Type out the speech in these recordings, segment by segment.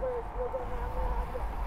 You're going to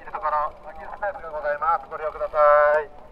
イルカから秋葉大使でございます。ご利用ください。